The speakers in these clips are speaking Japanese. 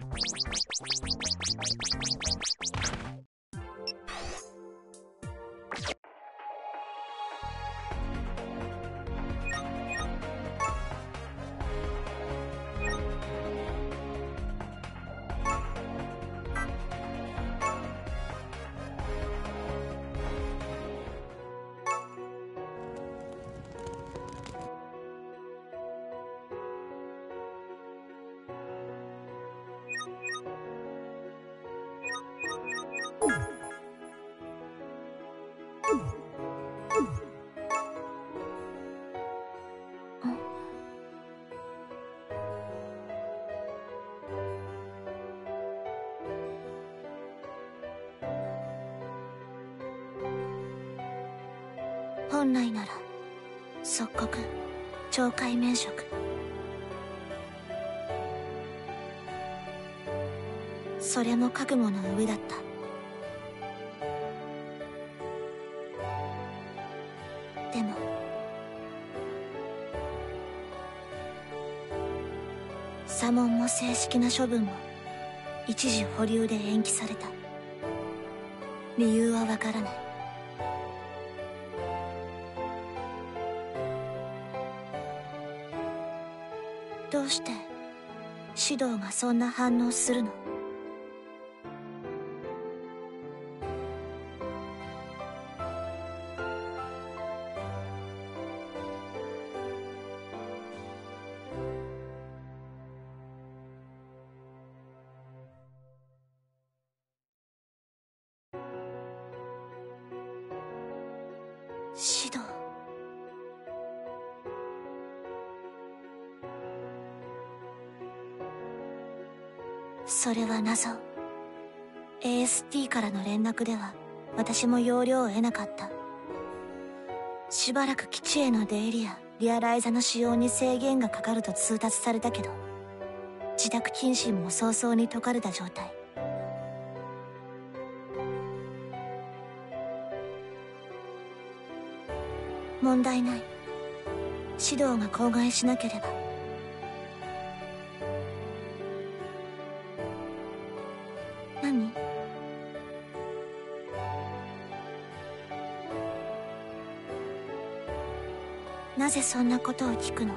本来なら即刻懲戒免職それも覚悟の上だった。でも左門も正式な処分も一時保留で延期された。理由はわからない。どうして指導がそんな反応するの？れは謎。AST からの連絡では私も要領を得なかった。しばらく基地への出入りやリアライザの使用に制限がかかると通達されたけど自宅謹慎も早々に解かれた状態。問題ない。指導が口外しなければ。ぜそんなことを聞くの？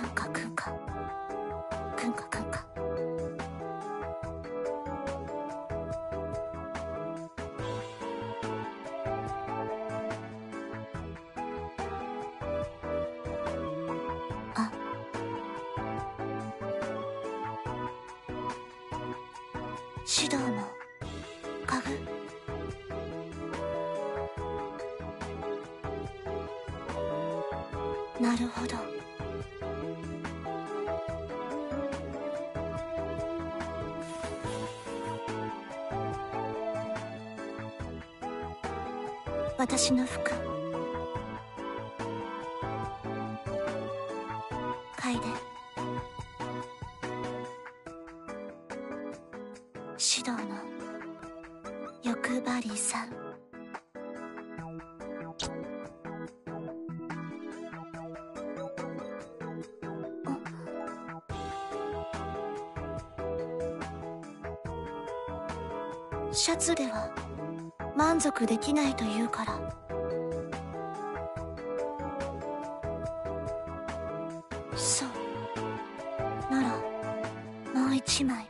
くんかくんか。くんかくんか。指導も家具なるほど。私の服。満足できないというから。そう。ならもう一枚。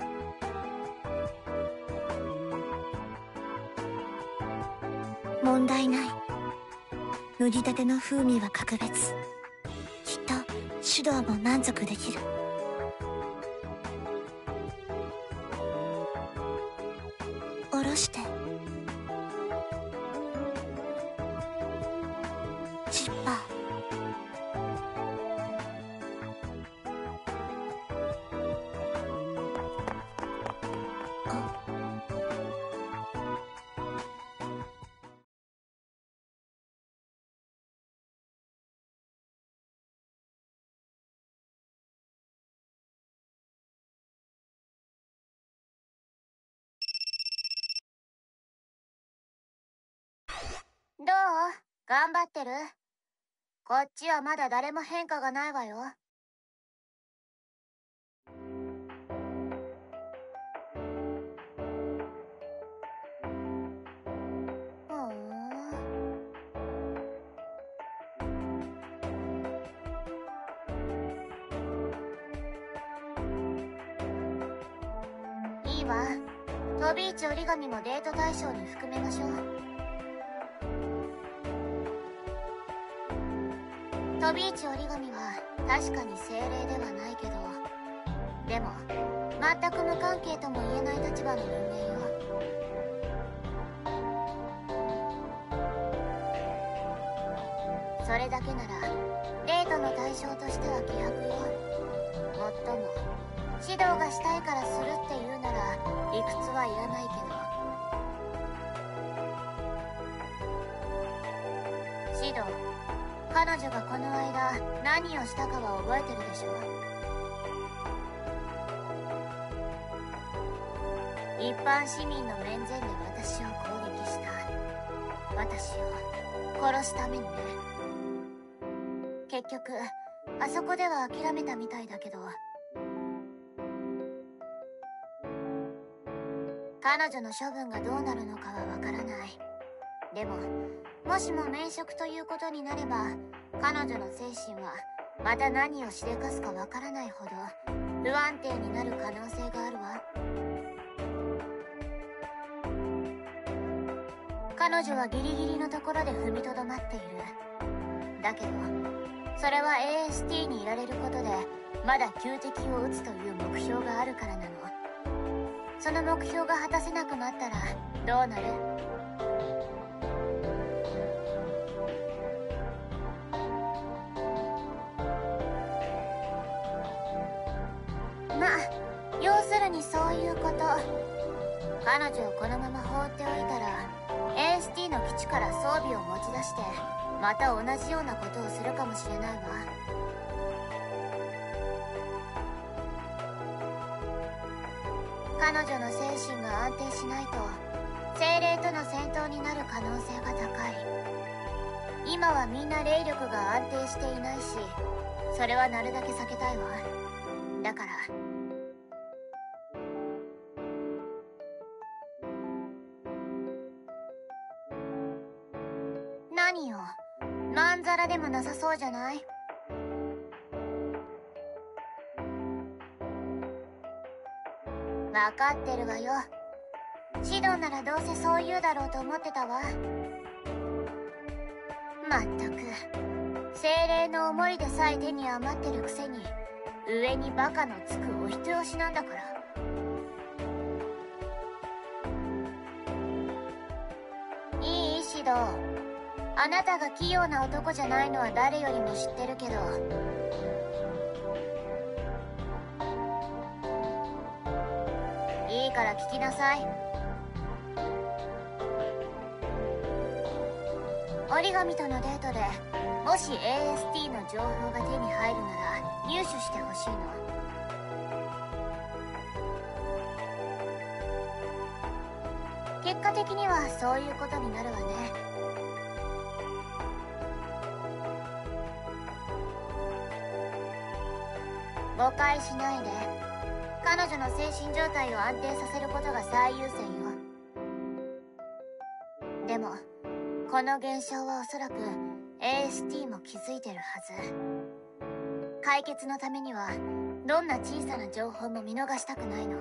問題ない。脱ぎたての風味は格別。きっと手動も満足できる。まだ誰も変化がないわよ。いいわ。飛び市折り紙もデート対象に含めましょう。飛び市折り紙は確かに精霊ではないけどでも全く無関係とも言えない立場の人間よ。それだけならデートの対象としては希薄よ。もっとも指導がしたいからするって言うなら理屈はいらないけど。彼女がこの間何をしたかは覚えてるでしょ一般市民の面前で私を攻撃した。私を殺すためにね。結局あそこでは諦めたみたいだけど。彼女の処分がどうなるのかはわからない。でももしも免職ということになれば彼女の精神はまた何をしでかすかわからないほど不安定になる可能性があるわ。彼女はギリギリのところで踏みとどまっている。だけどそれは AST にいられることでまだ救敵を撃つという目標があるからなの。その目標が果たせなくなったらどうなる？彼女をこのまま放っておいたら AST の基地から装備を持ち出してまた同じようなことをするかもしれないわ。彼女の精神が安定しないと精霊との戦闘になる可能性が高い。今はみんな霊力が安定していないしそれはなるだけ避けたいわ。なさそうじゃない？分かってるわよ。シドンならどうせそう言うだろうと思ってたわ。まったく。精霊の思いでさえ手に余ってるくせに上にバカのつくお人よしなんだから。いい？シドあなたが器用な男じゃないのは誰よりも知ってるけど。いいから聞きなさい。折り紙とのデートでもし AST の情報が手に入るなら入手してほしいの。結果的にはそういうことになるわね。誤解しないで。彼女の精神状態を安定させることが最優先よ。でもこの現象はおそらく AST も気づいてるはず。解決のためにはどんな小さな情報も見逃したくないの。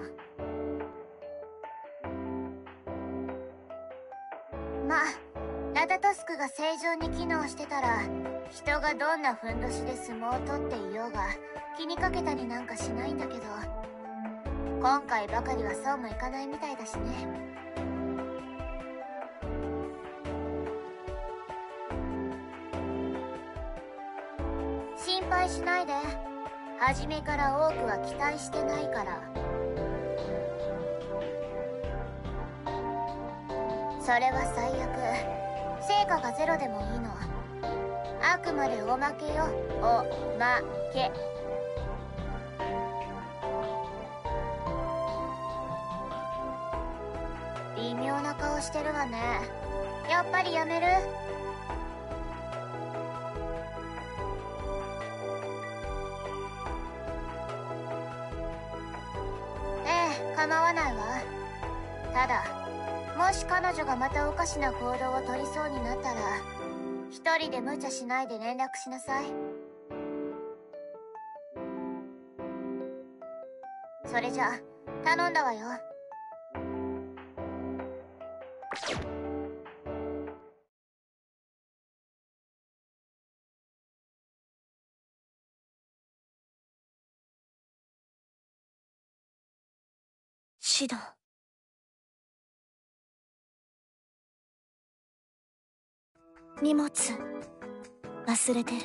タスクが正常に機能してたら人がどんなふんどしで相撲を取っていようが気にかけたりなんかしないんだけど今回ばかりはそうもいかないみたいだしね。心配しないで。初めから多くは期待してないから。それは最悪。成果がゼロでもいいの。あくまでおまけよ。おまけ。微妙な顔してるわね。やっぱりやめる。ええ構わないわ。ただもし彼女がまたおかしな行動をとりそうになったら一人で無茶しないで連絡しなさい。それじゃ頼んだわよ。シド。荷物。忘れてる。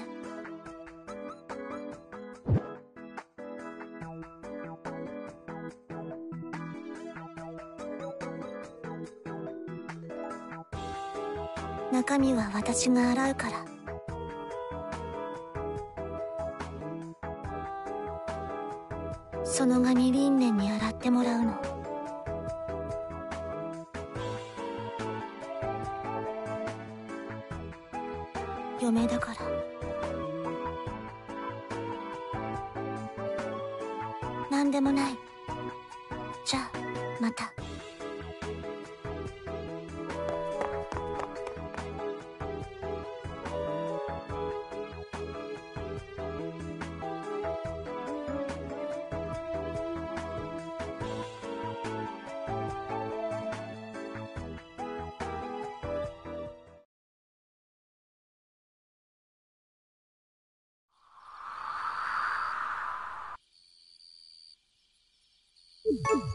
中身は私が洗うから。その髪リンネンに洗ってもらうの。Boop!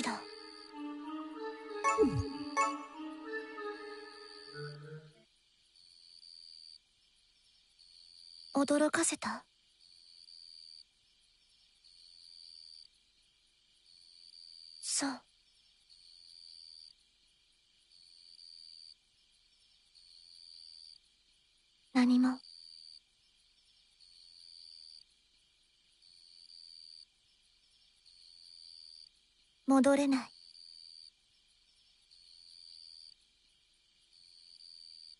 うん驚かせた？戻れない。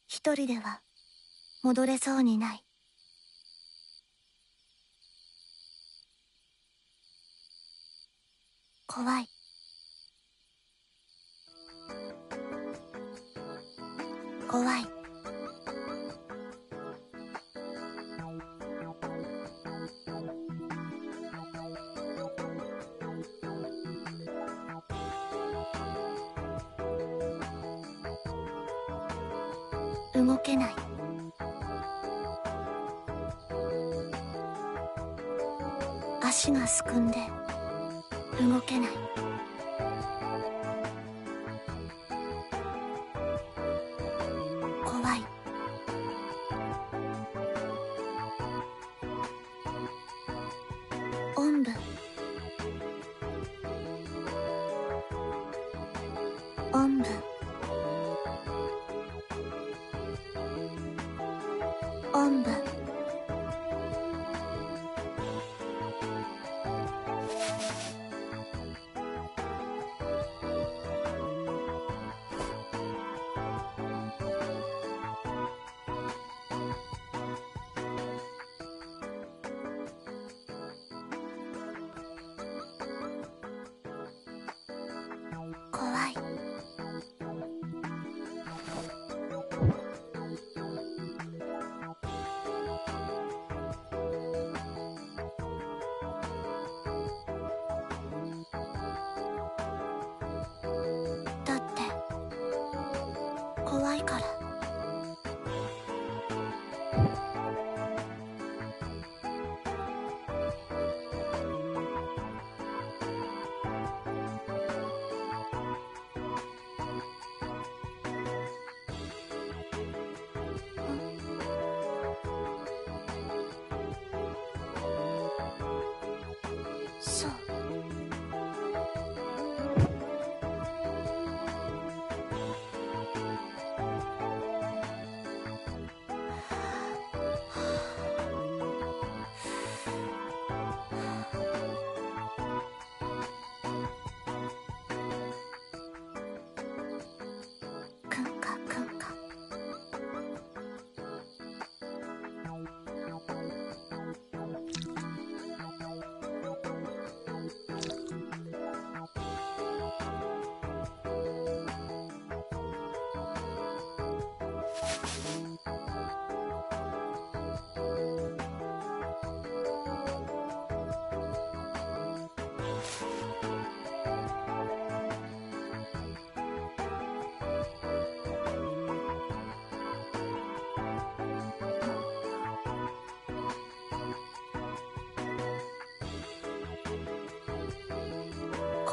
一人では戻れそうにない。怖い。怖い。けない。足がすくんで動けない。怖いから。そう。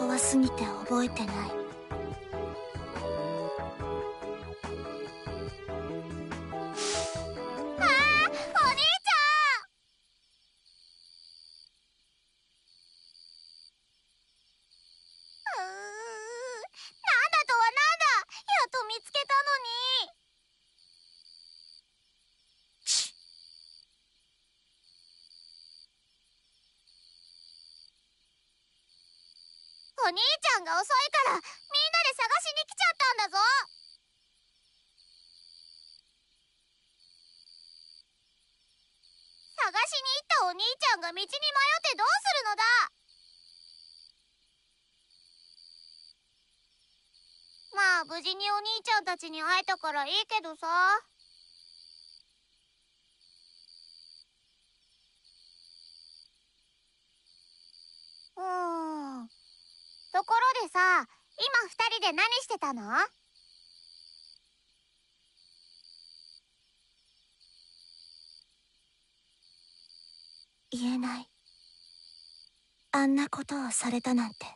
怖すぎて覚えてない。事にお兄ちゃんたちに会えたからいいけどさ。うーん。ところでさ今二人で何してたの？言えない。あんなことをされたなんて。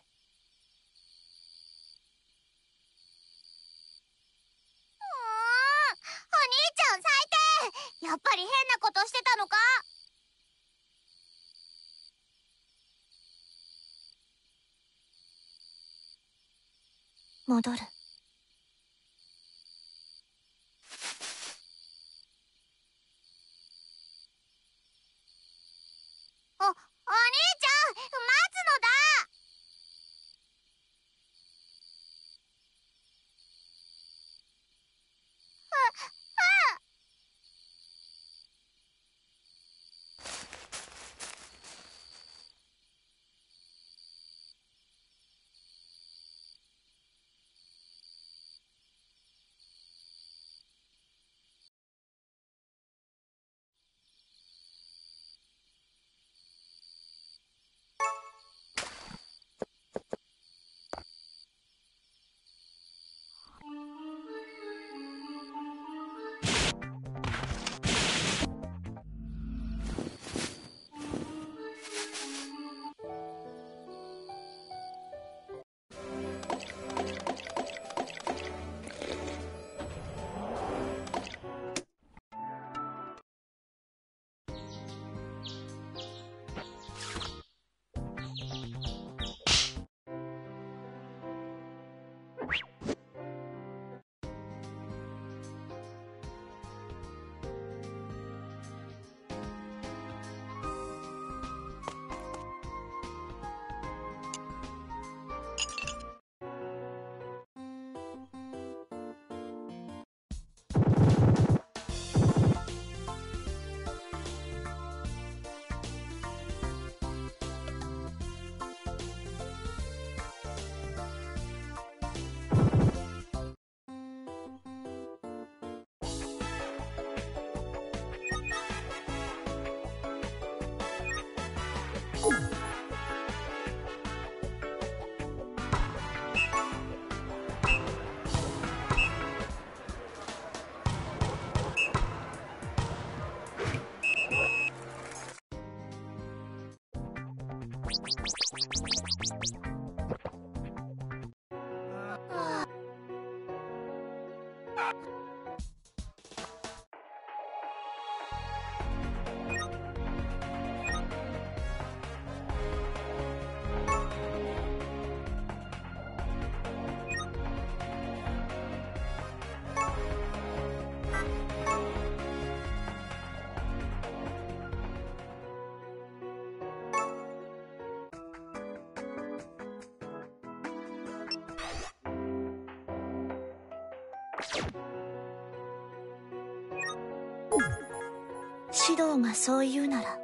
指導がそう言うなら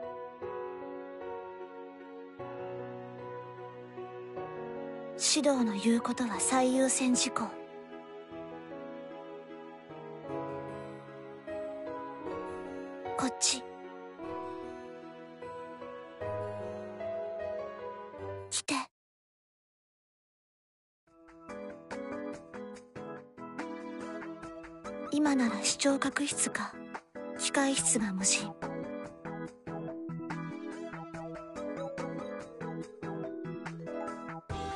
指導の言うことは最優先事項。こっち。来て。今なら視聴覚室か。控室が無人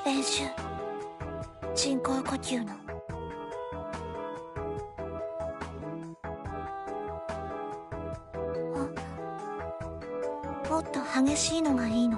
練習。人工呼吸の。あもっと激しいのがいいの？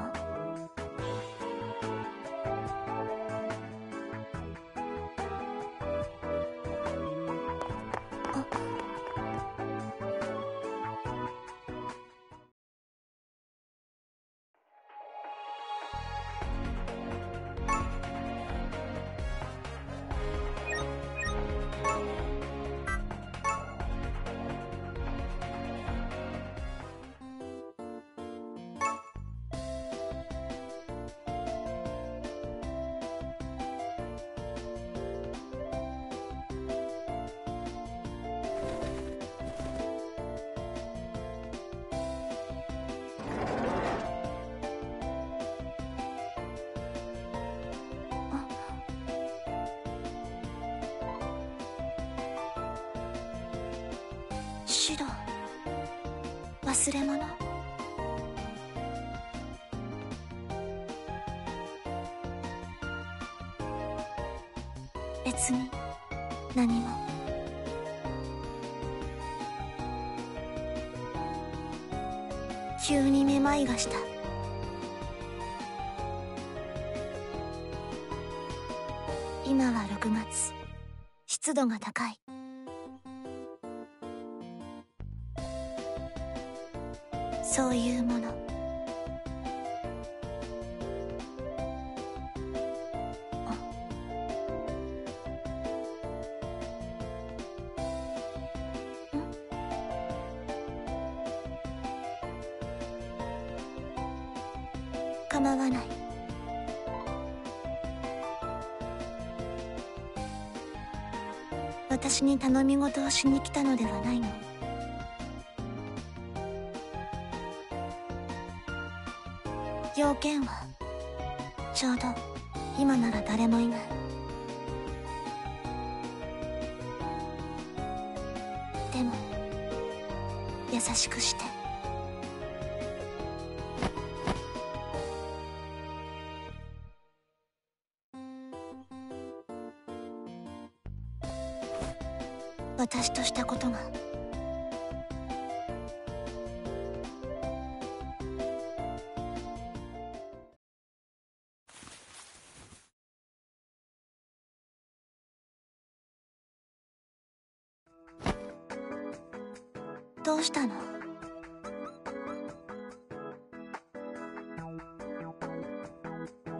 に頼み事をしに来たのではないの。要件はちょうど今なら誰もいない。でも優しくして。どうしたの？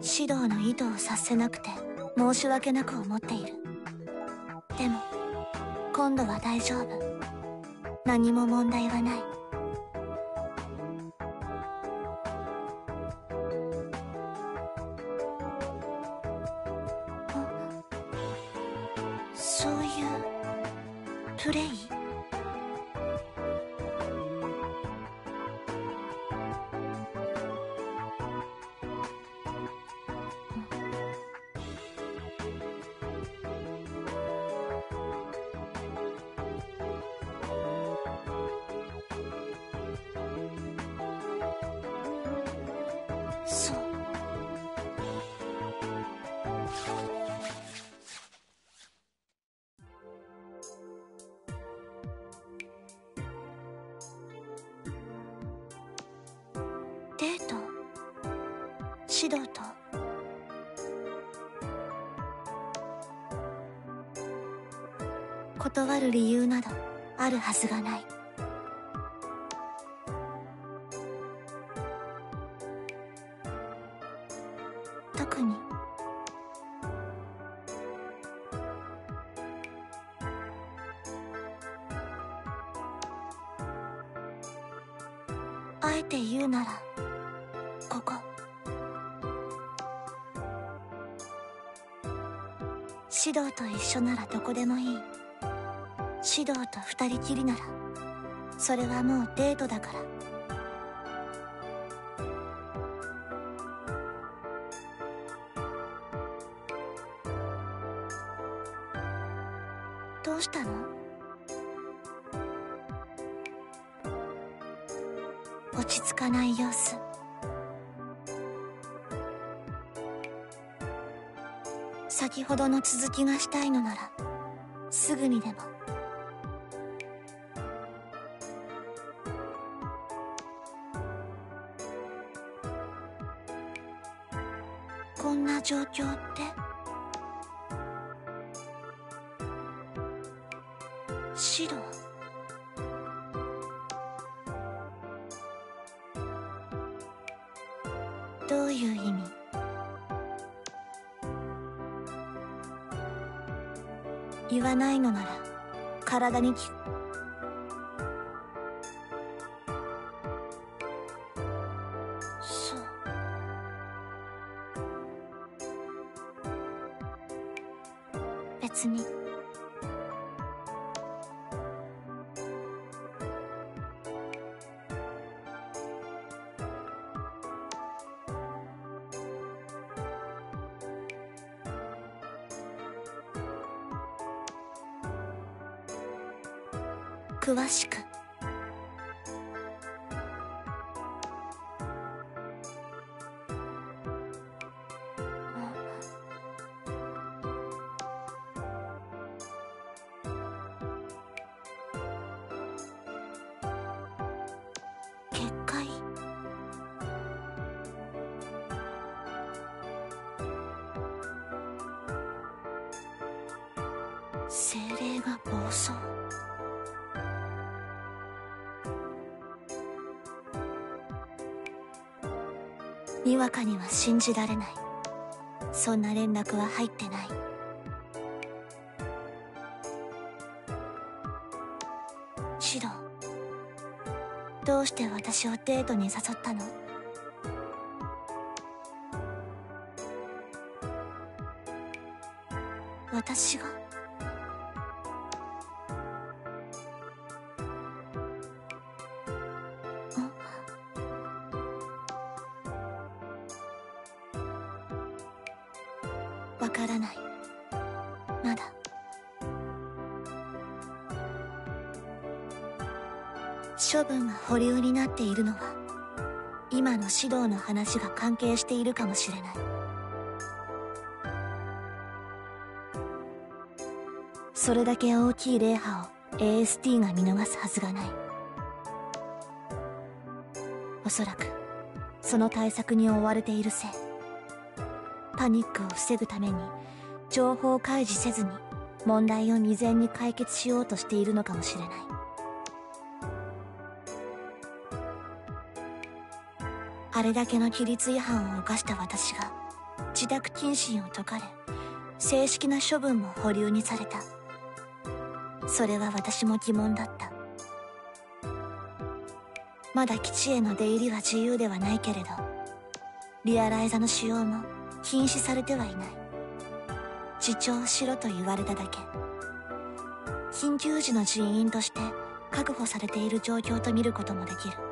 指導の意図を察せなくて申し訳なく思っている。でも今度は大丈夫。何も問題はない。あるはずがない。特に。あえて言うならここ。指導と一緒ならどこでもいい。指導と二人きりならそれはもうデートだから。どうしたの？落ち着かない様子。先ほどの続きがしたいのならすぐにでも。にきそう。別に。かには信じられない。そんな連絡は入ってない。シロどうして私をデートに誘ったの？指導の話が関係しているかもしれない。それだけ大きい霊波を AST が見逃すはずがない。おそらくその対策に追われているせい。パニックを防ぐために情報開示せずに問題を未然に解決しようとしているのかもしれない。あれだけの規律違反を犯した私が自宅謹慎を解かれ正式な処分も保留にされた。それは私も疑問だった。まだ基地への出入りは自由ではないけれどリアライザの使用も禁止されてはいない。自重しろと言われただけ。緊急時の人員として確保されている状況と見ることもできる。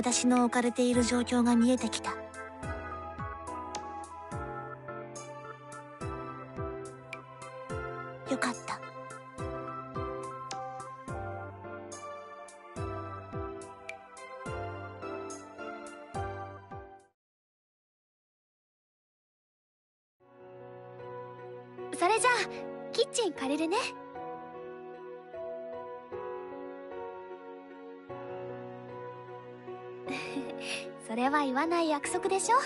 私の置かれている状況が見えてきた。ない約束でしょ？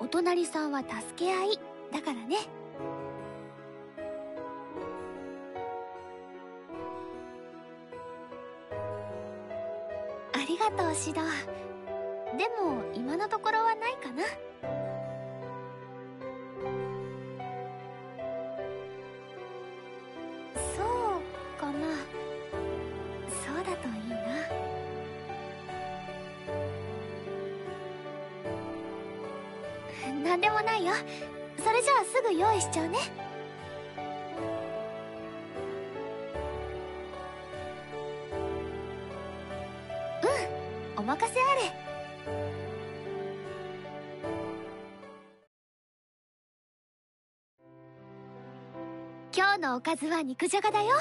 お隣さんは助け合いだからね。ありがとうシド。でも今のところはないかな。しちゃうね。うんお任せあれ。今日のおかずは肉じゃがだよ。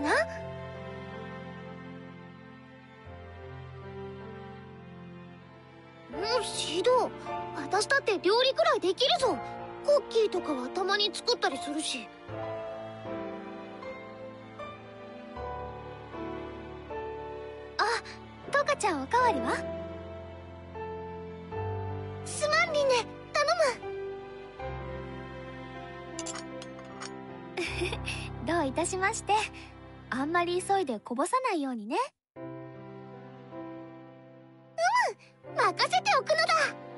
ばよいのだな？うんシド。私だって料理くらいできるぞ。クッキーとかはたまに作ったりするし。あトカちゃんおかわりは？すまんリネ。頼む。どういたしまして。あんまり急いでこぼさないようにね。うむ任せておくのだ。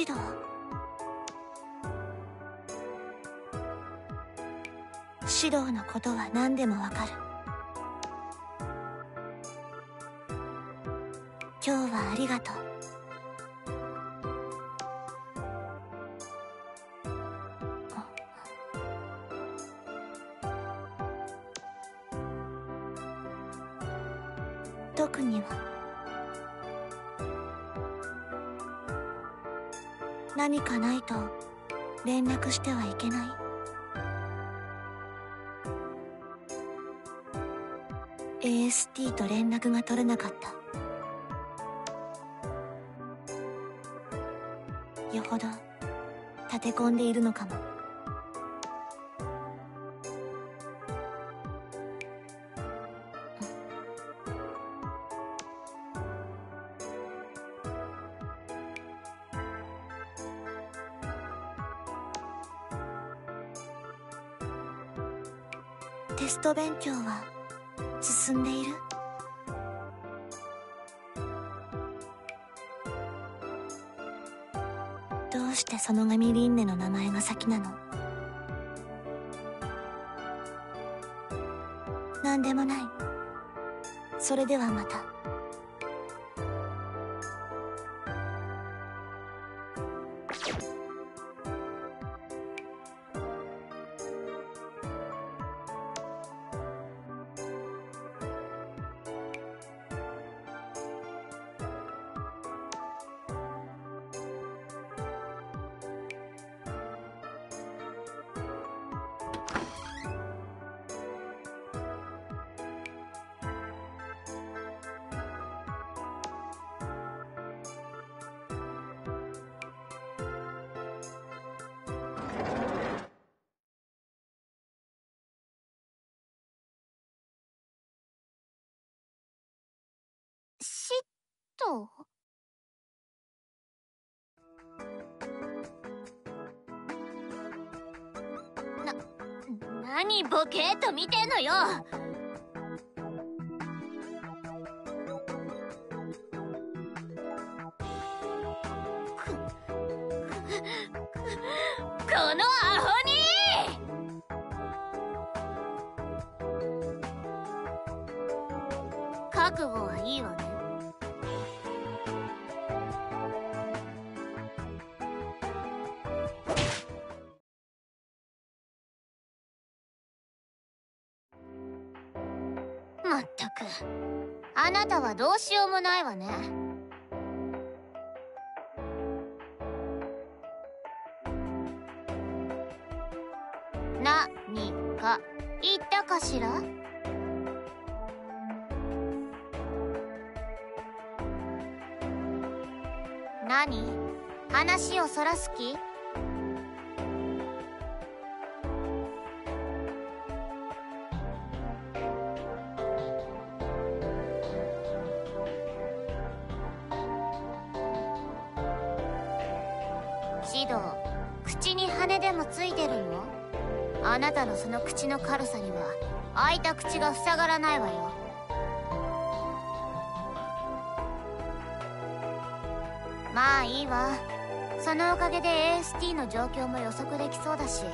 シド指導のことは何でもわかる。今日はありがとう。何かないと連絡してはいけない。AST と連絡が取れなかった。よほど立て込んでいるのかも。テスト勉強は進んでいる？どうしてその神リンネの名前が先なの？何でもない。それではまた。ケート見てんのよ。このアホにあなたはどうしようもないわね。何か言ったかしら？何？話をそらす気？その口の軽さには開いた口が塞がらないわよ。まあいいわ。そのおかげで AST の状況も予測できそうだし。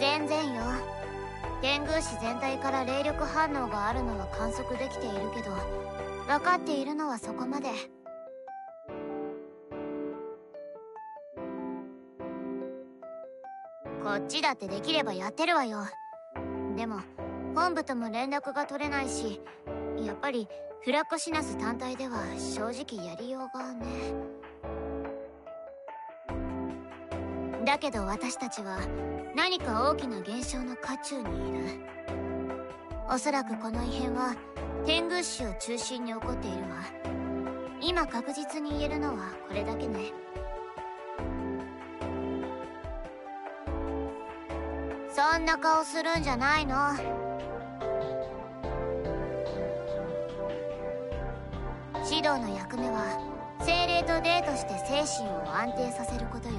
全然よ。天宮市全体から霊力反応があるのは観測できているけど分かっているのはそこまで。っちだってできればやってるわよ。でも本部とも連絡が取れないしやっぱりフラッコシナス単体では正直やりようがね。だけど私たちは何か大きな現象の渦中にいる。おそらくこの異変は天狗市を中心に起こっているわ。今確実に言えるのはこれだけね。そんな顔するんじゃないの？指導の役目は精霊とデートして精神を安定させることよ。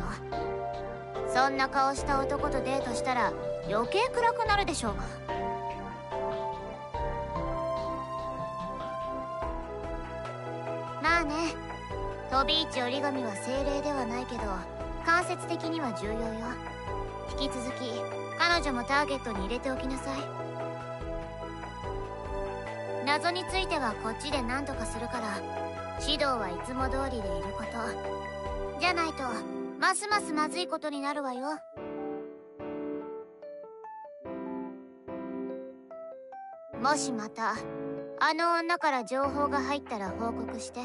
そんな顔した男とデートしたら余計暗くなるでしょうがまあね。飛び市折り紙は精霊ではないけど間接的には重要よ。引き続き彼女もターゲットに入れておきなさい。謎についてはこっちで何とかするから指導はいつも通りでいること。じゃないとますますまずいことになるわよ。もしまたあの女から情報が入ったら報告して。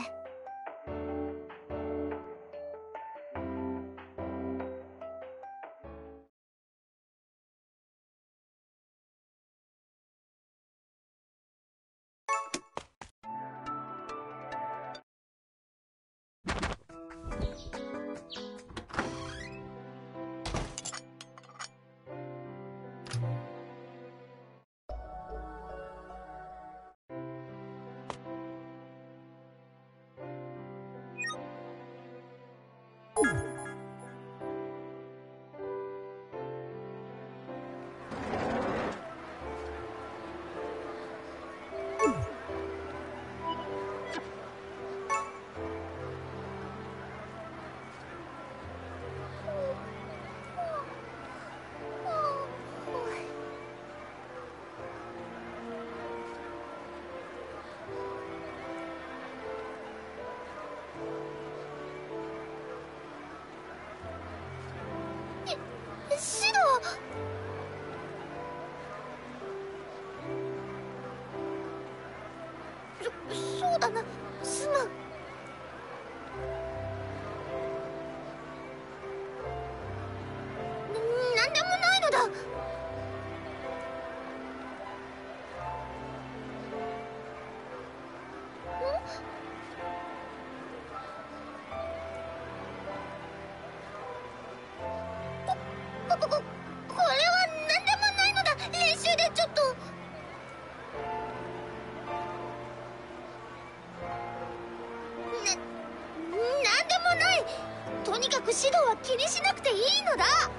気にしなくていいのだ。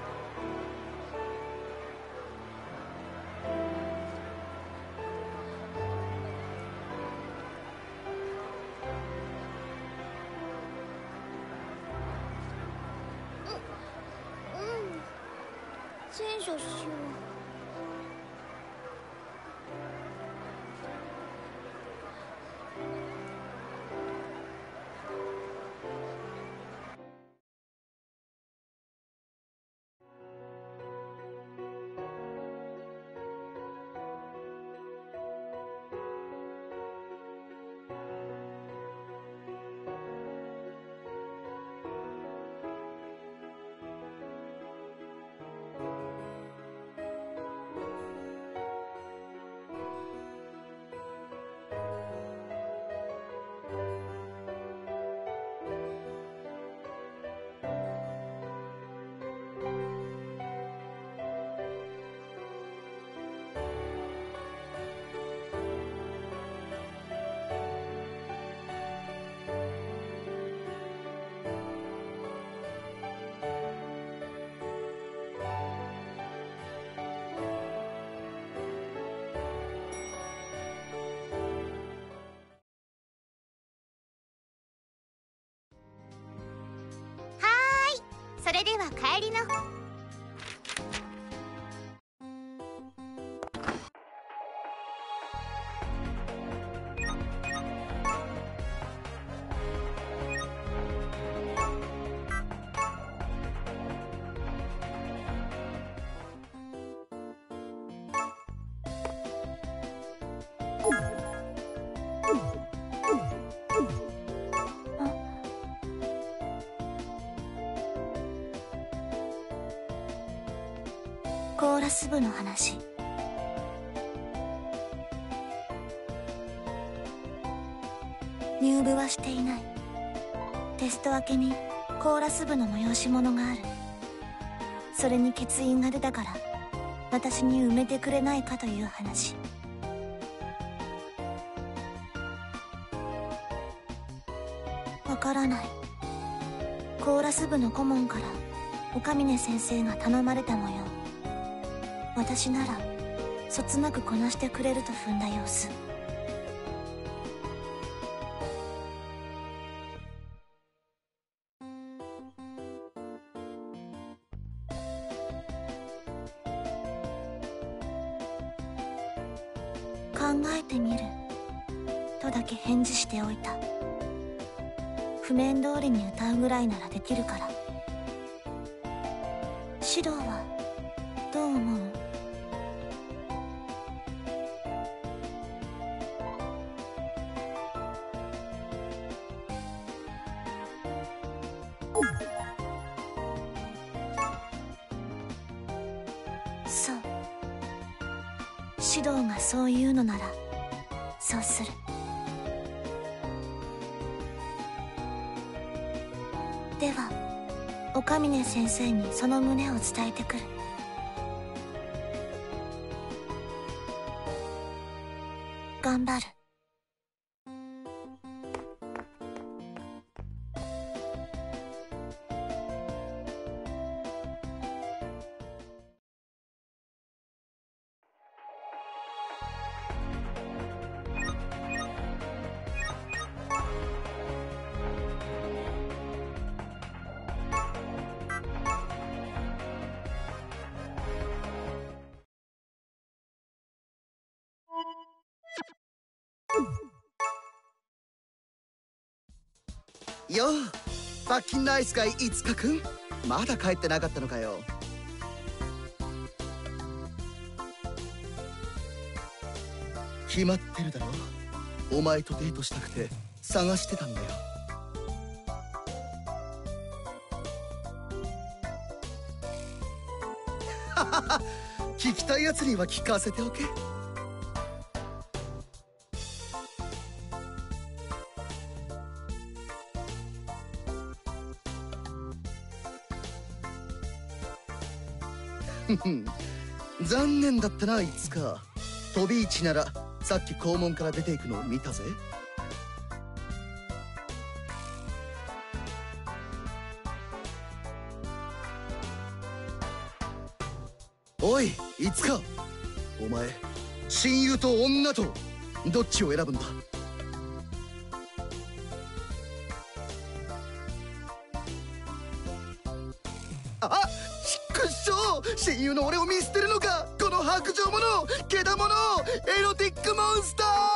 帰りの部の話。入部はしていない。テスト明けにコーラス部の催し物がある。それに欠員が出たから私に埋めてくれないかという話。わからない。コーラス部の顧問から岡峰先生が頼まれた模様私ならそつなくこなしてくれると踏んだ様子。考えてみる。とだけ返事しておいた。譜面通りに歌うぐらいならできるから。その胸を伝えてくる。頑張る。よ。うファッキンナイスガイいつかくん。まだ帰ってなかったのかよ。決まってるだろ。お前とデートしたくて探してたんだよ。ははは聞きたいやつには聞かせておけ。念だったないつか。飛び市ならさっき校門から出ていくのを見たぜ。おいいつか。お前親友と女とどっちを選ぶんだ？あっしっくしょ親友の俺を見捨てる白状者けだ者エロティックモンスター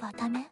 はダメ？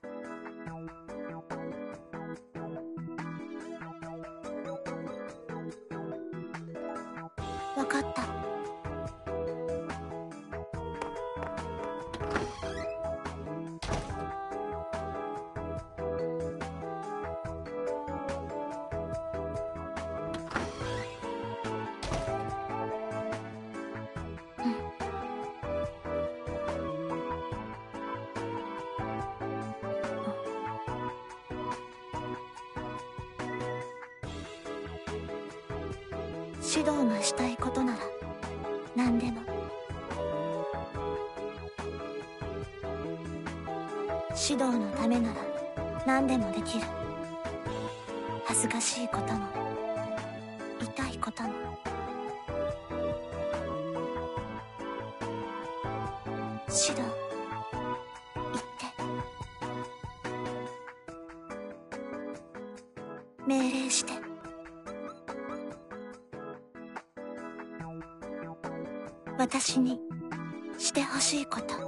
めなら何でもできる。恥ずかしいことも痛いことも。指導言って。命令して。私にしてほしいこと。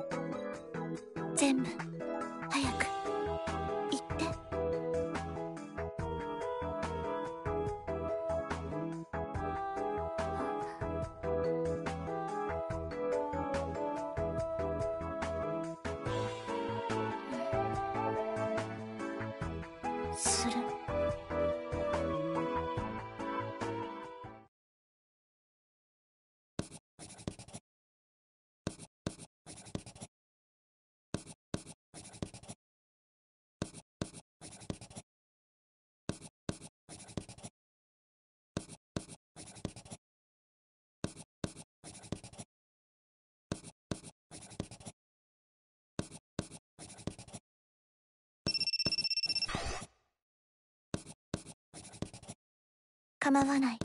構わない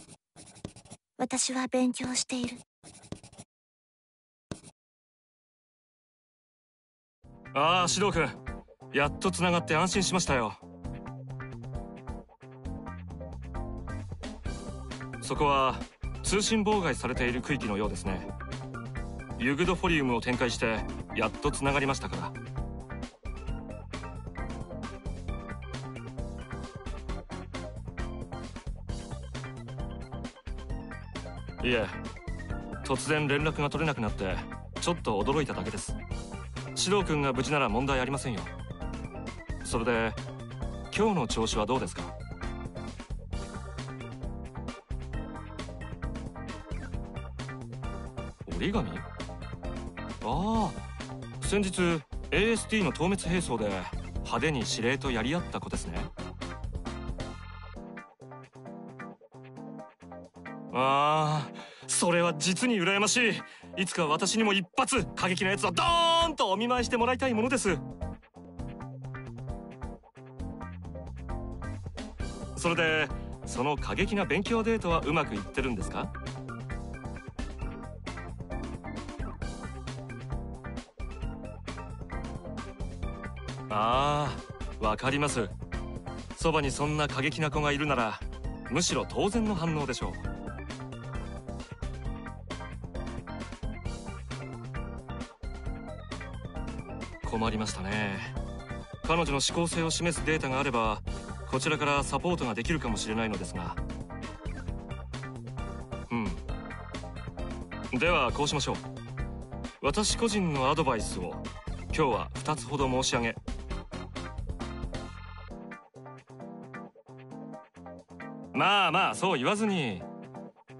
私は勉強しているああ、指導君。やっと繋がって安心しましたよ。そこは通信妨害されている区域のようですね。ユグドフォリウムを展開してやっと繋がりましたから。いえ、突然連絡が取れなくなってちょっと驚いただけです。指導君が無事なら問題ありませんよ。それで今日の調子はどうですか？折り紙？ああ。先日 AST の透滅兵装で派手に指令とやり合った子ですね。は実に羨ましい。いつか私にも一発過激なやつをドーンとお見舞いしてもらいたいものです。それでその過激な勉強デートはうまくいってるんですか？あああわかります。そばにそんな過激な子がいるならむしろ当然の反応でしょう。困りましたね。彼女の思考性を示すデータがあればこちらからサポートができるかもしれないのですが。うん。ではこうしましょう。私個人のアドバイスを今日は2つほど申し上げ。まあまあそう言わずに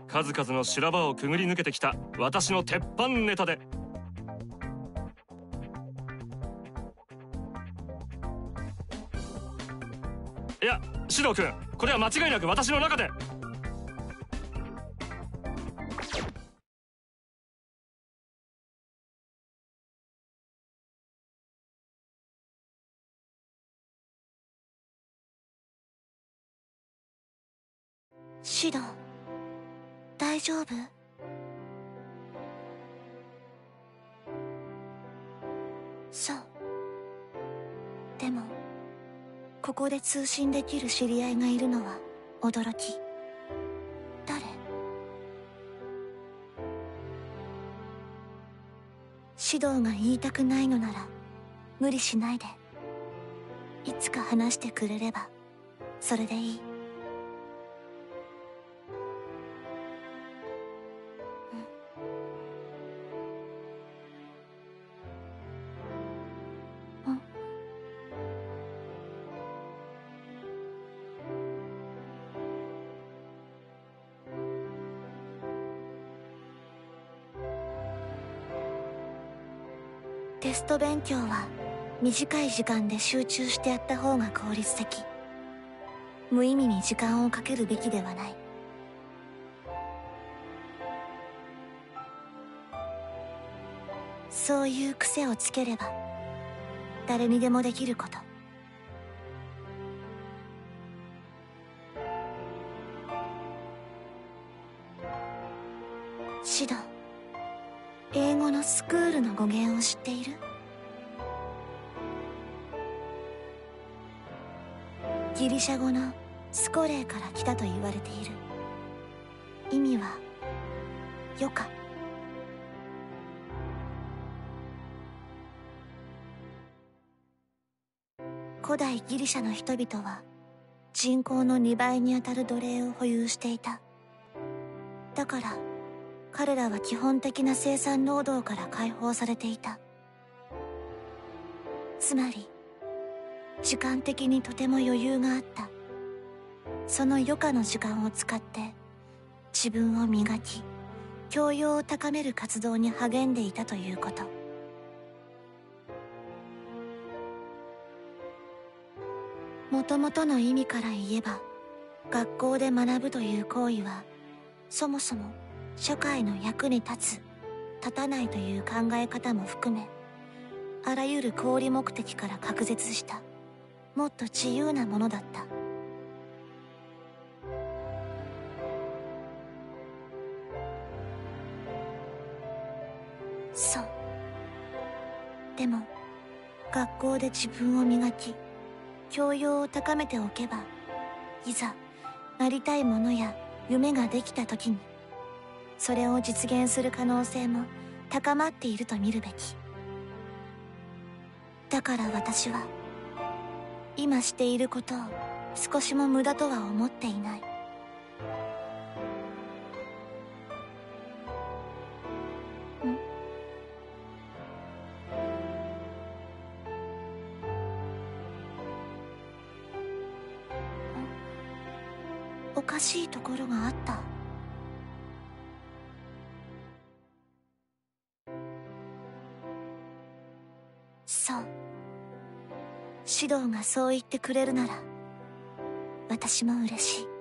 数々の修羅場をくぐり抜けてきた私の鉄板ネタで獅童君これは間違いなく私の中で。シド大丈夫？ここで通信できる知り合いがいるのは驚き。誰？指導が言いたくないのなら無理しないで。いつか話してくれればそれでいい。ト勉強は短い時間で集中してやった方が効率的。無意味に時間をかけるべきではない。そういう癖をつければ誰にでもできること。代ギリシャの人々は人口の2倍にあたる奴隷を保有していた。だから彼らは基本的な生産労働から解放されていた。つまり時間的にとても余裕があった。その余暇の時間を使って自分を磨き教養を高める活動に励んでいたということ。もともとの意味から言えば学校で学ぶという行為はそもそも社会の役に立つ立たないという考え方も含めあらゆる功利目的から隔絶したもっと自由なものだった。そう。でも学校で自分を磨き教養を高めておけばいざなりたいものや夢ができた時にそれを実現する可能性も高まっていると見るべき。だから私は今していることを少しも無駄とは思っていない。がそう言ってくれるなら私も嬉しい。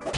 Bye.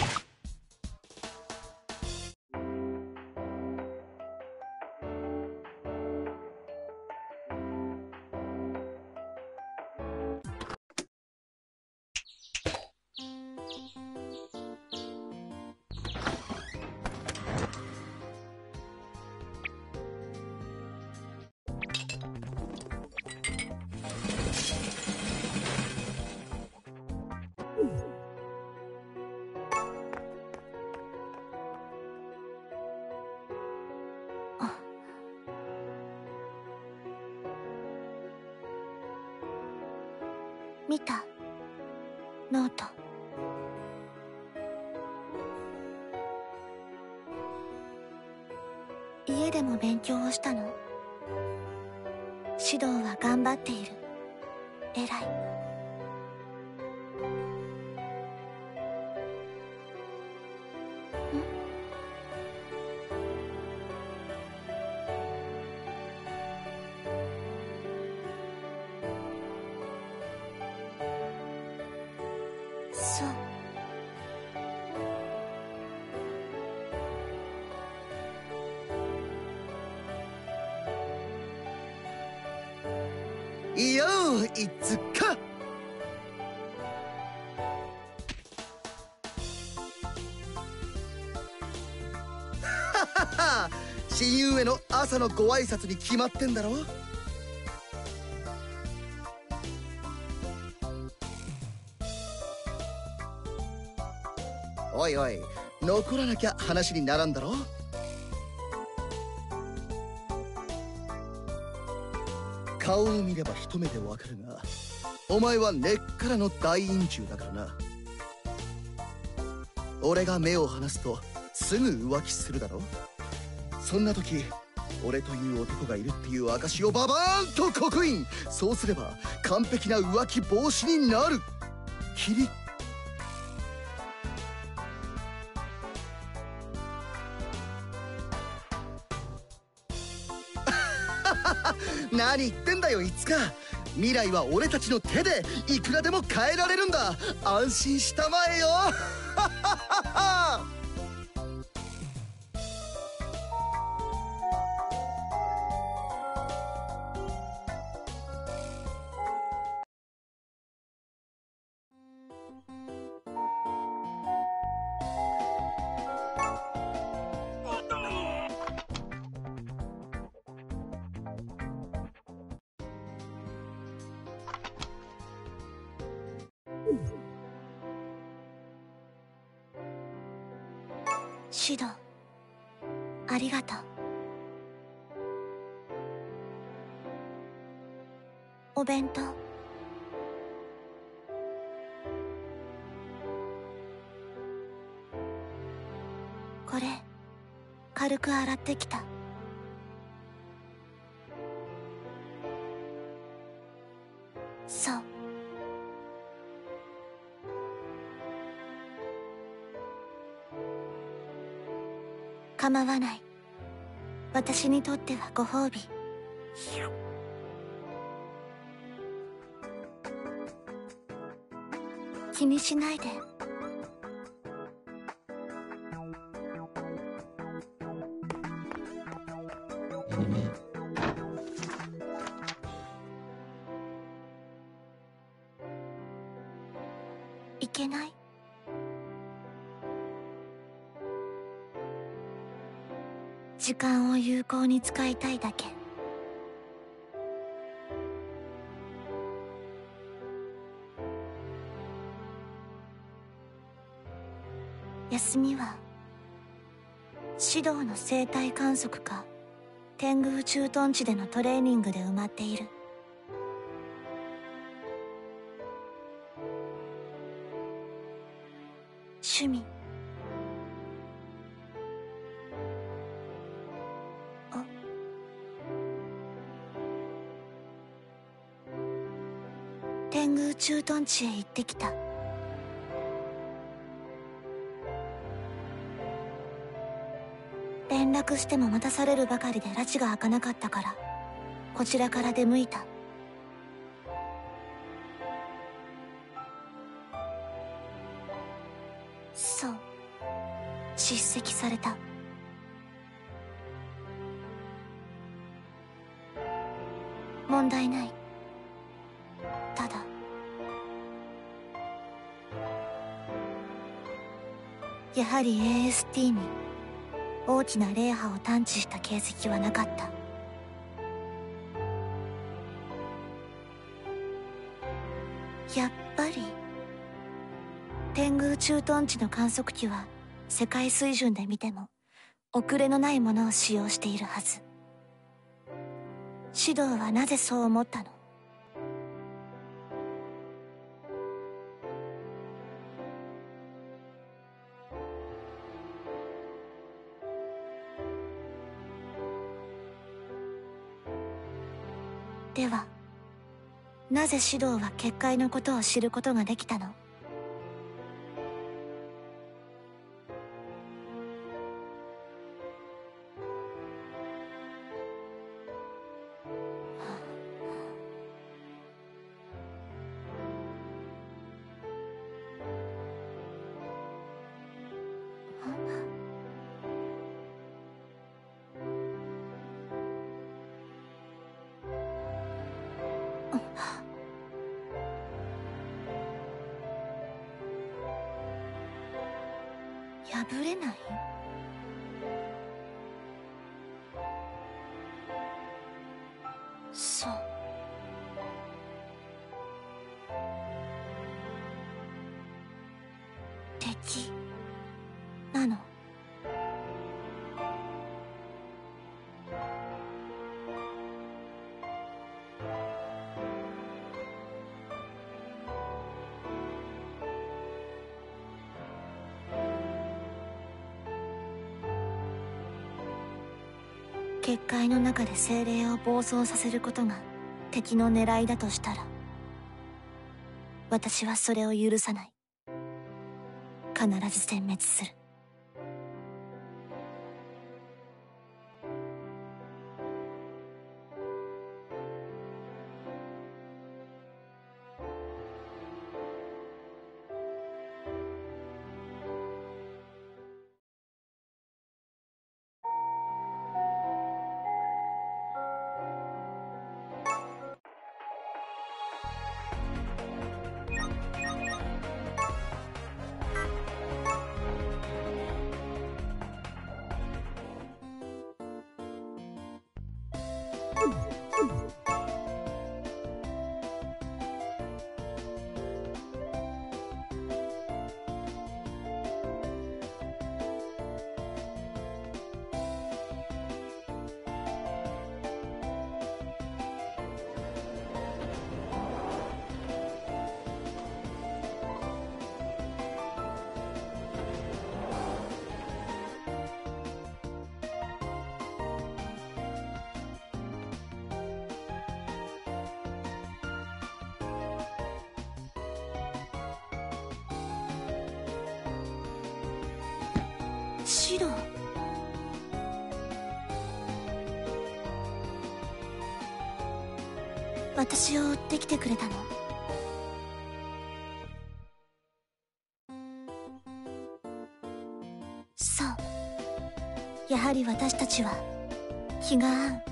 見た。ノート。家でも勉強をしたの。指導は頑張っている。偉い。朝のご挨拶に決まってんだろ？おいおい残らなきゃ話にならんだろ？顔を見れば一目でわかるがお前は根っからの大陰獣だからな。俺が目を離すとすぐ浮気するだろ？そんな時俺という男がいるっていう証をババーンと刻印。そうすれば完璧な浮気防止になる。キリッ。何言ってんだよいつか。未来は俺たちの手でいくらでも変えられるんだ。安心したまえよ。指導。ありがとう。お弁当。これ軽く洗ってきた。構わない私にとってはご褒美気にしないで。効に使いたいだけ。休みは指導の生態観測か天狗駐屯地でのトレーニングで埋まっている。狗駐屯地へ行ってきた。連絡しても待たされるばかりで拉致が開かなかったからこちらから出向いた。そう。叱責された。はり AST に大きな霊波を探知した形跡はなかった。やっぱり天狗駐屯地の観測機は世界水準で見ても遅れのないものを使用しているはず。指導はなぜそう思ったの？なぜ指導は結界のことを知ることができたの？界の中で精霊を暴走させることが敵の狙いだとしたら私はそれを許さない。必ず殲滅する。はり私たちは気が合う。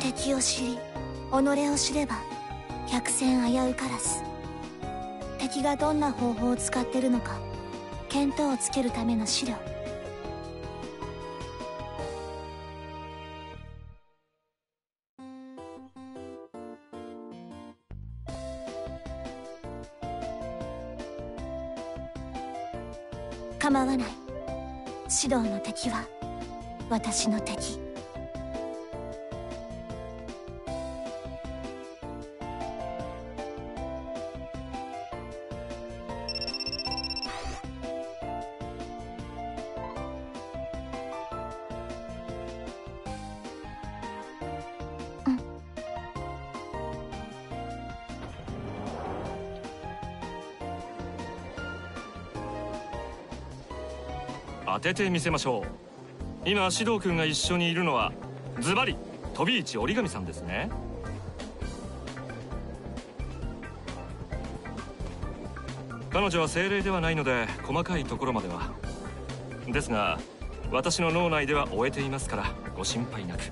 敵を知り己を知れば百戦危うからず敵がどんな方法を使ってるのか見当をつけるための資料。構わない。指導の敵は私の敵。ててみせましょう。今指導君が一緒にいるのはズバリ飛び市折り紙さんですね。彼女は精霊ではないので細かいところまでは。ですが私の脳内では終えていますからご心配なく。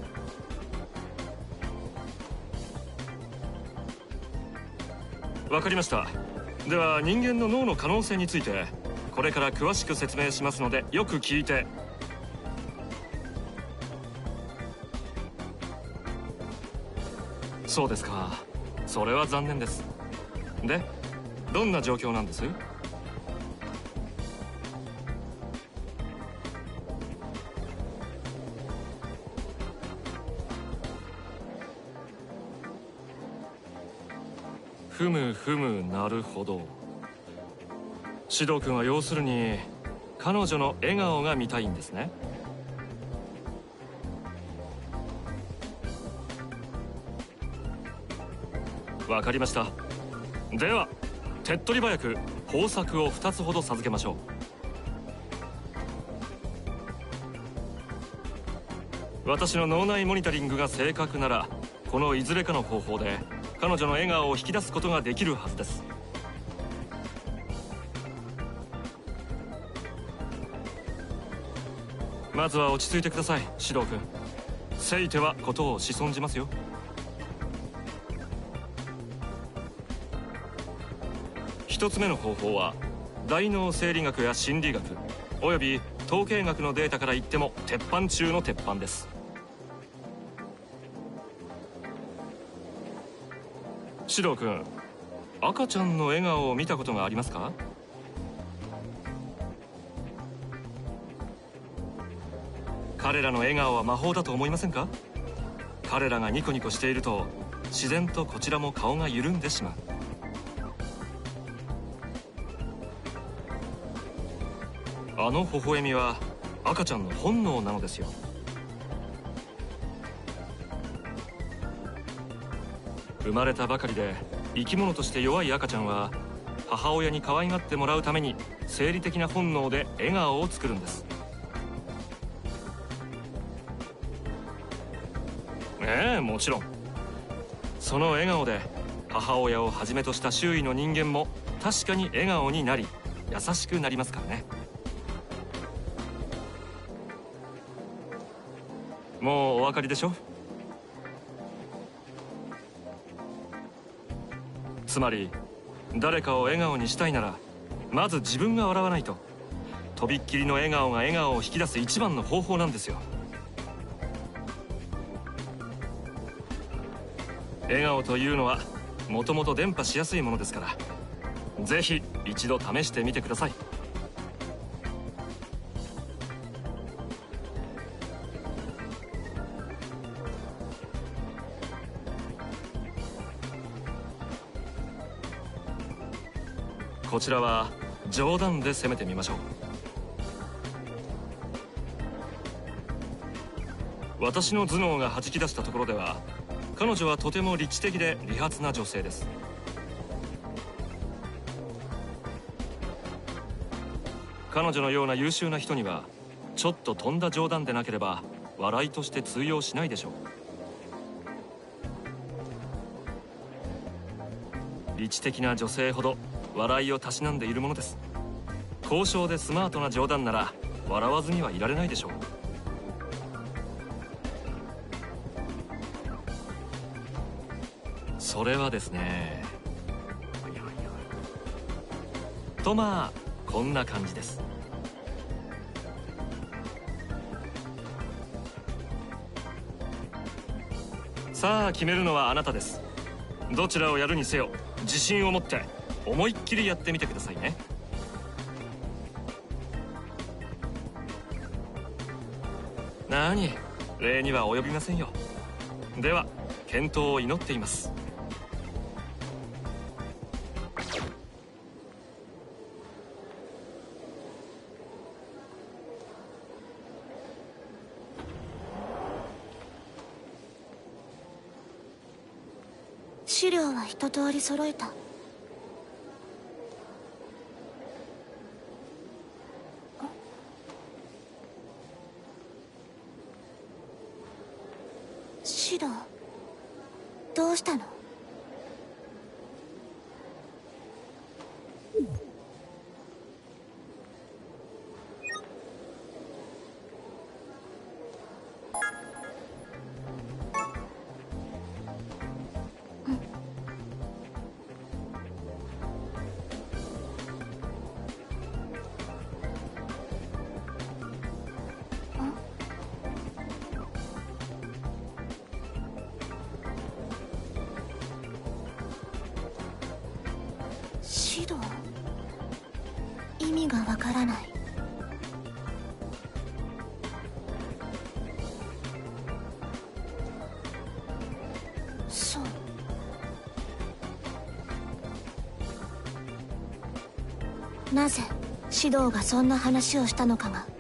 わかりました。では人間の脳の可能性についてこれから詳しく説明しますのでよく聞いて。そうですか。それは残念です。でどんな状況なんです？ふむふむなるほど。指導君は要するに彼女の笑顔が見たいんですね。わかりました。では手っ取り早く方策を2つほど授けましょう。私の脳内モニタリングが正確ならこのいずれかの方法で彼女の笑顔を引き出すことができるはずです。まずは落ち着いてください指導君。せいてはことを仕損じますよ。一つ目の方法は大脳生理学や心理学および統計学のデータから言っても鉄板中の鉄板です。指導君赤ちゃんの笑顔を見たことがありますか？彼らの笑顔は魔法だと思いませんか？彼らがニコニコしていると自然とこちらも顔が緩んでしまう。あの微笑みは赤ちゃんの本能なのですよ。生まれたばかりで生き物として弱い赤ちゃんは母親に可愛がってもらうために生理的な本能で笑顔を作るんです。もちろん。その笑顔で母親をはじめとした周囲の人間も確かに笑顔になり優しくなりますからね。もうお分かりでしょ？つまり誰かを笑顔にしたいならまず自分が笑わないと。とびっきりの笑顔が笑顔を引き出す一番の方法なんですよ。笑顔というのはもともと伝播しやすいものですからぜひ一度試してみてください。こちらは冗談で攻めてみましょう。私の頭脳が弾き出したところでは彼女はとても理知的で利発な女性です。彼女のような優秀な人にはちょっと飛んだ冗談でなければ笑いとして通用しないでしょう。理知的な女性ほど笑いをたしなんでいるものです。交渉でスマートな冗談なら笑わずにはいられないでしょう。それはですねとまあこんな感じです。さあ決めるのはあなたです。どちらをやるにせよ自信を持って思いっきりやってみてくださいね。なに礼には及びませんよ。では健闘を祈っています。資料は一通り揃えた。指導がそんな話をしたのかが。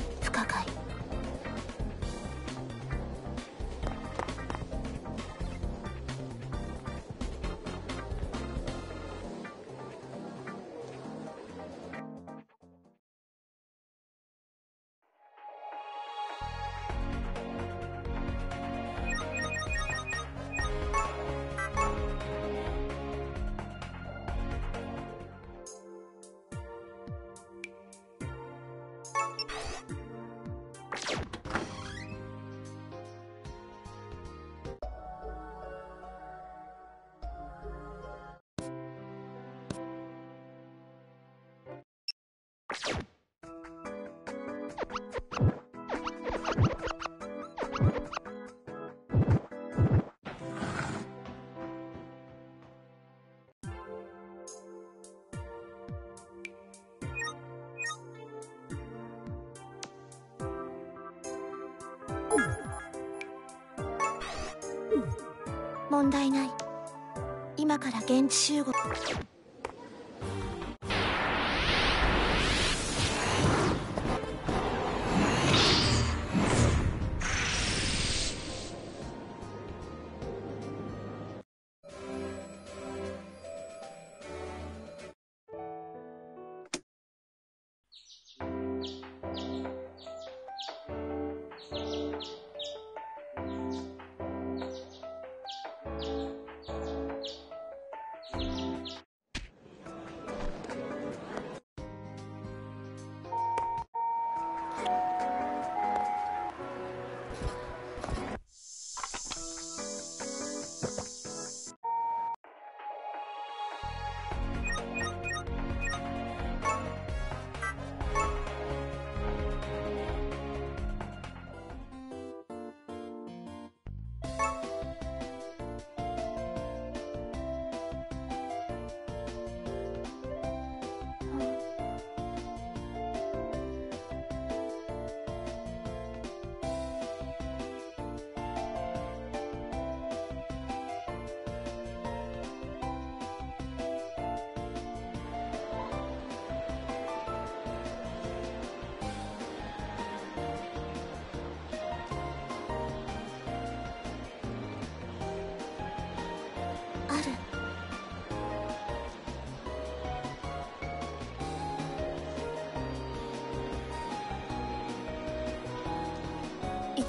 中国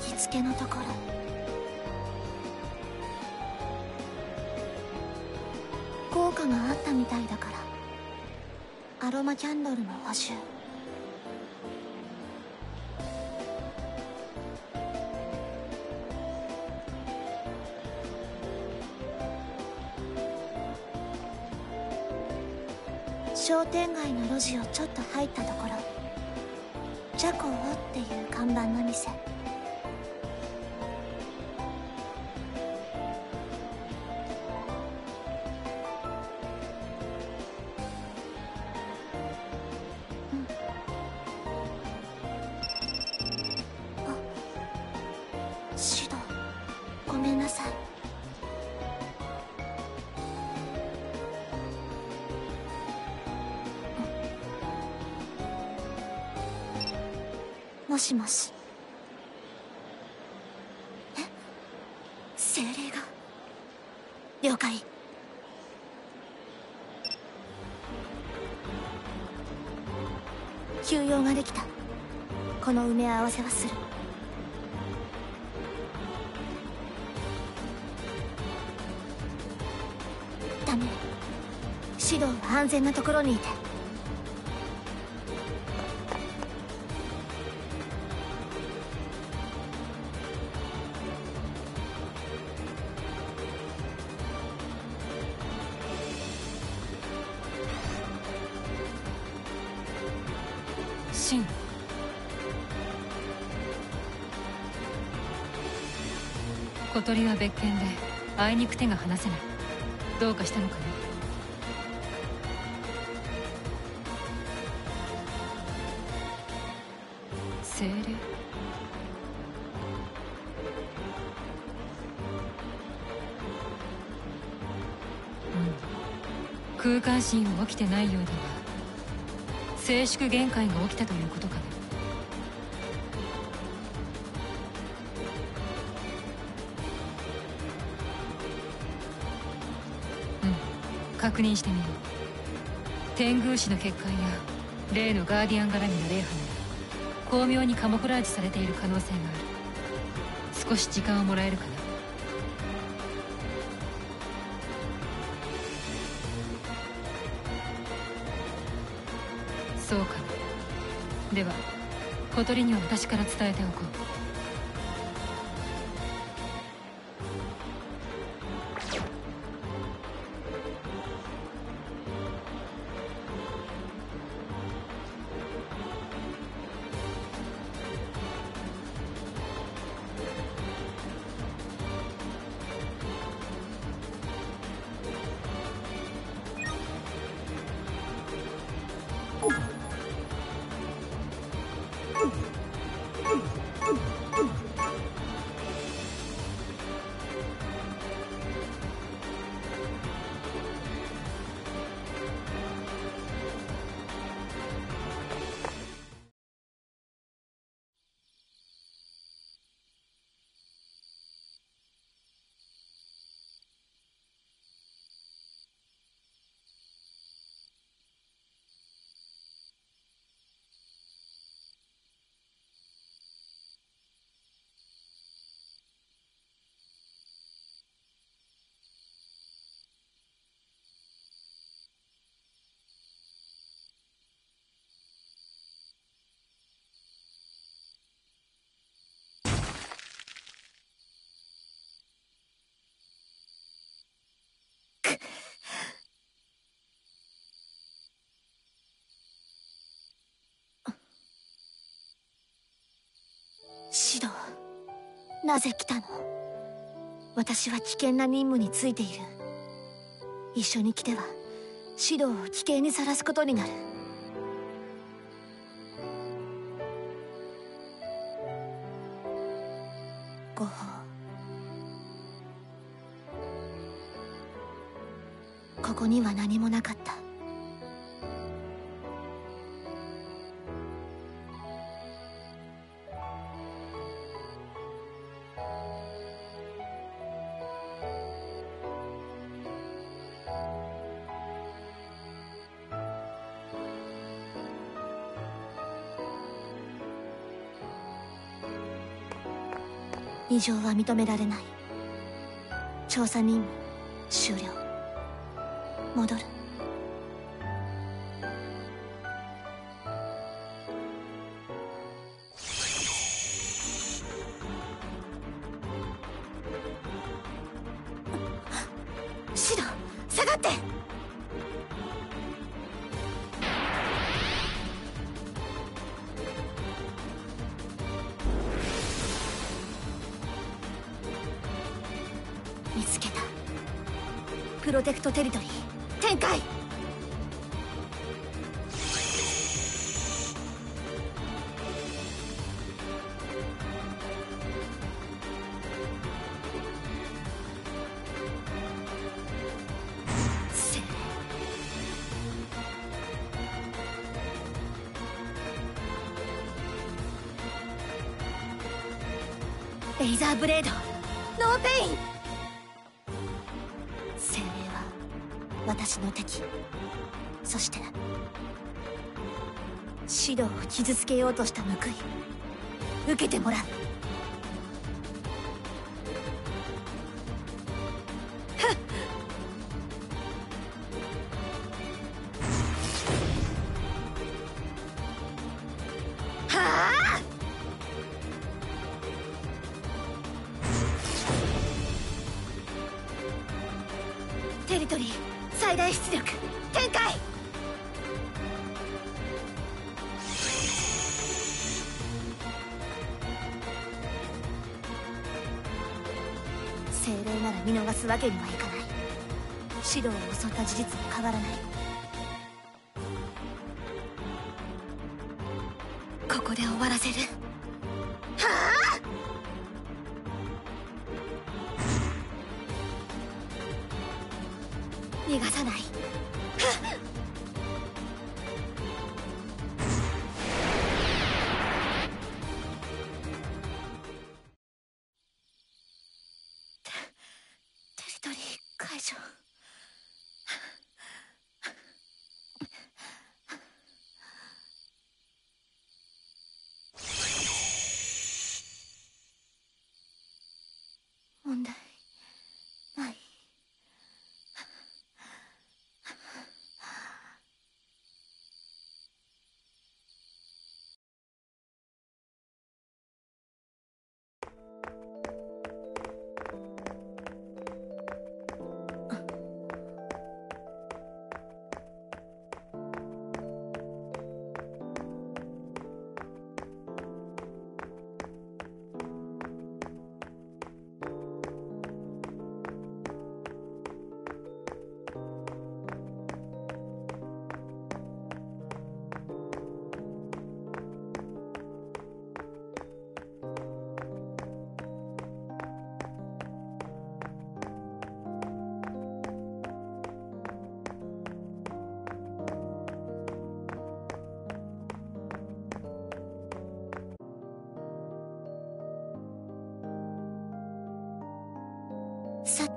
現地集合付けのところ。効果があったみたいだから。アロマキャンドルの補充商店街の路地をちょっと入ったところ。ジャコオっていう看板の店。しもしえ？精霊が？了解。休養ができた。この埋め合わせはする。ダメ。指導は安全なところにいて。あいにく手が離せないどうかしたのかね精霊うん空間心は起きてないようだが静粛限界が起きたということかね確認してみよう天宮師の結界や例のガーディアン絡みの霊波なら巧妙にカモフラージュされている可能性がある。少し時間をもらえるかな。そうかでは小鳥には私から伝えておこう。なぜ来たの？私は危険な任務についている。一緒に来ては指導を危険にさらすことになる。ご法ここには何もなかった。た異常は認められない。調査任務終了。戻る。シド下がって。プロテクトテリトリー。わけにはいかない。指導を襲った事実も変わらない。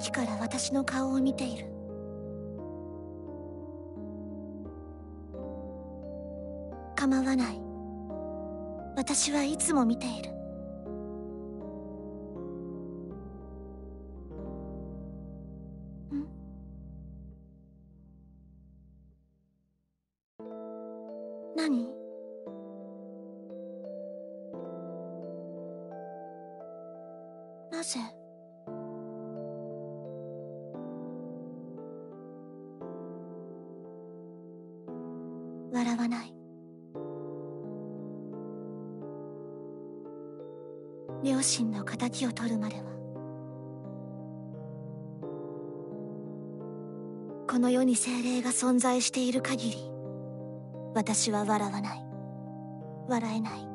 きから私の顔を見ている。構わない。私はいつも見ている。存在している限り私は笑わない。笑えない。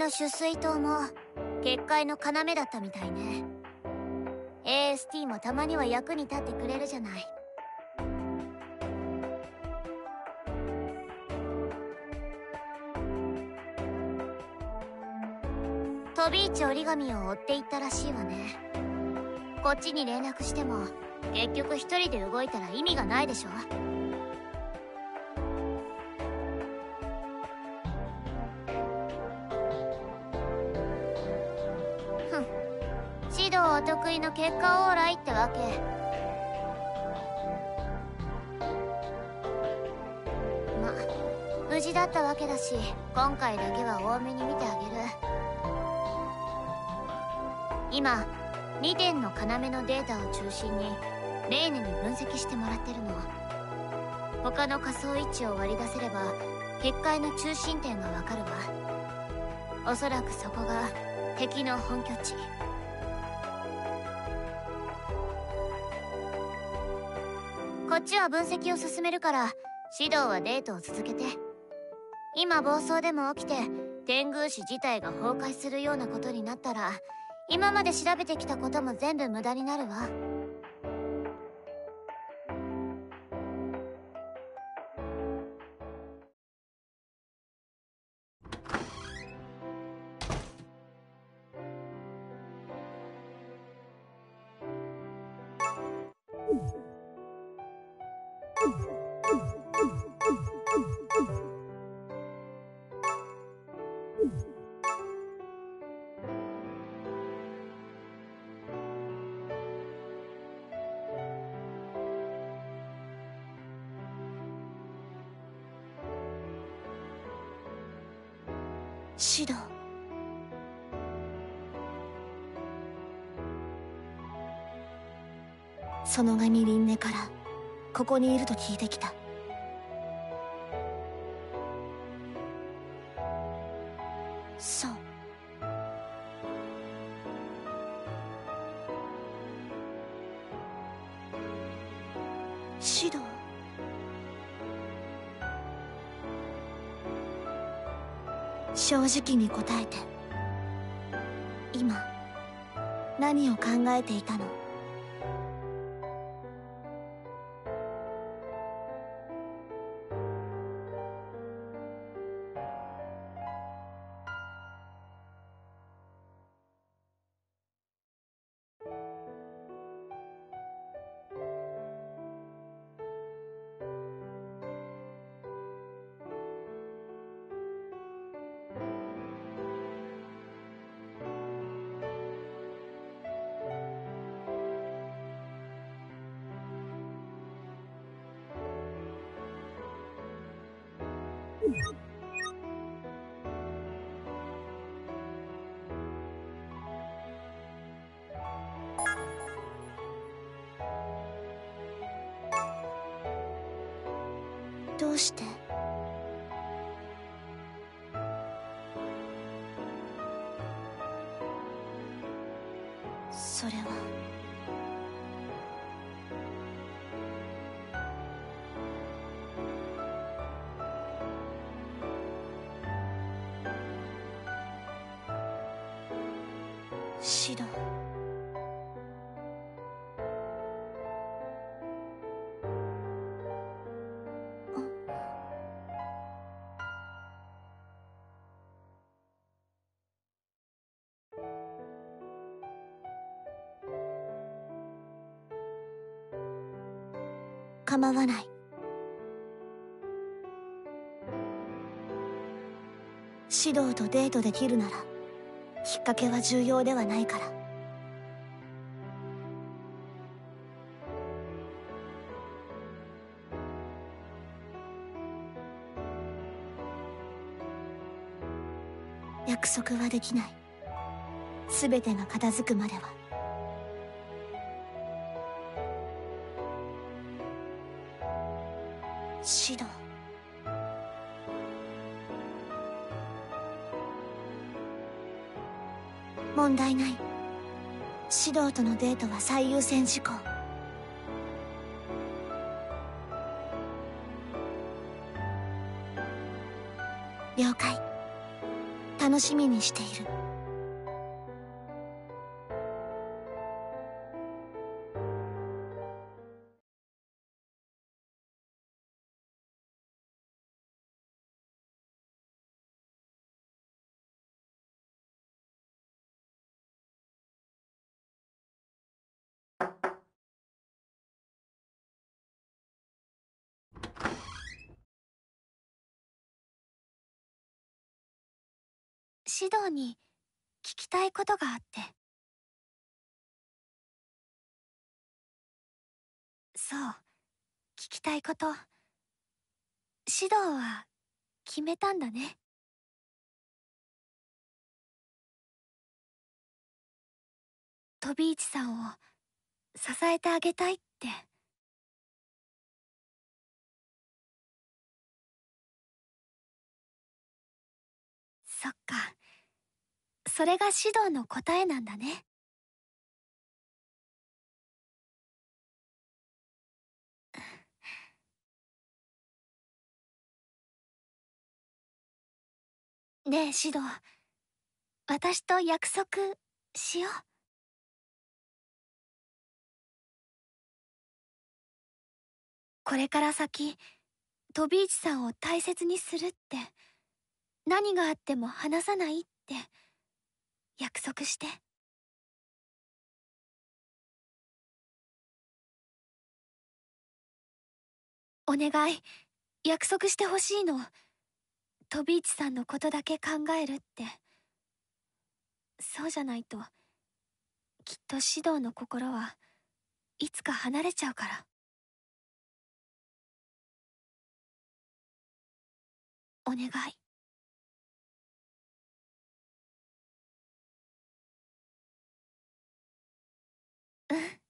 の取水塔も結界の要だったみたいね。AST もたまには役に立ってくれるじゃない。飛び市折り紙を追っていったらしいわね。こっちに連絡しても結局一人で動いたら意味がないでしょ。の結果オーライってわけ。ま無事だったわけだし今回だけは多めに見てあげる。今2点の要のデータを中心にレーヌに分析してもらってるの。他の仮想位置を割り出せれば結界の中心点がわかるわ。おそらくそこが敵の本拠地。分析を進めるから指導はデートを続けて。今暴走でも起きて天宮市自体が崩壊するようなことになったら今まで調べてきたことも全部無駄になるわ。そのガミリンネからここにいると聞いてきた。そう。指導。正直に答えて今何を考えていたの？構わない。指導とデートできるならきっかけは重要ではないから。約束はできない。全てが片付くまでは。指導。問題ない。指導とのデートは最優先事項。了解。楽しみにしている。指導に聞きたいことがあって。そう聞きたいこと。指導は決めたんだね。飛び市さんを支えてあげたいって。そっか。それが指導の答えなんだね。ねえ指導。私と約束しよう。これから先飛び市さんを大切にするって何があっても話さないって。約束して。お願い。約束してほしいの。飛び市さんのことだけ考えるって。そうじゃないと。きっと指導の心はいつか離れちゃうから。お願い。う ん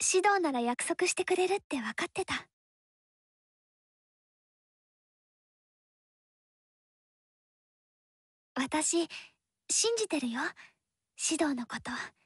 指導なら約束してくれるって分かってた。私信じてるよ。指導のこと。